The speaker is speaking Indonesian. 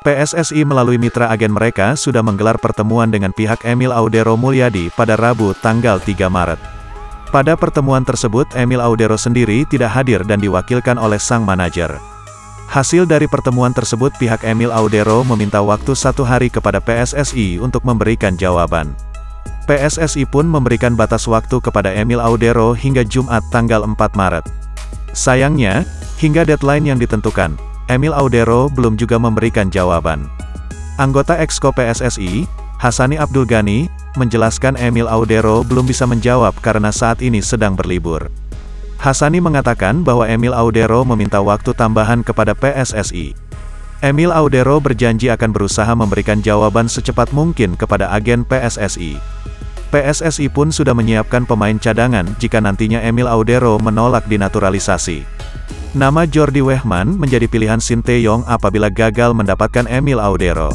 PSSI melalui mitra agen mereka sudah menggelar pertemuan dengan pihak Emil Audero Mulyadi pada Rabu tanggal 3 Maret. Pada pertemuan tersebut Emil Audero sendiri tidak hadir dan diwakilkan oleh sang manajer. Hasil dari pertemuan tersebut pihak Emil Audero meminta waktu satu hari kepada PSSI untuk memberikan jawaban. PSSI pun memberikan batas waktu kepada Emil Audero hingga Jumat tanggal 4 Maret. Sayangnya, hingga deadline yang ditentukan, Emil Audero belum juga memberikan jawaban. Anggota Exco PSSI, Hasani Abdul Ghani, menjelaskan Emil Audero belum bisa menjawab karena saat ini sedang berlibur. Hasani mengatakan bahwa Emil Audero meminta waktu tambahan kepada PSSI. Emil Audero berjanji akan berusaha memberikan jawaban secepat mungkin kepada agen PSSI. PSSI pun sudah menyiapkan pemain cadangan jika nantinya Emil Audero menolak dinaturalisasi. Nama Jordi Wehman menjadi pilihan Sinteyong apabila gagal mendapatkan Emil Audero.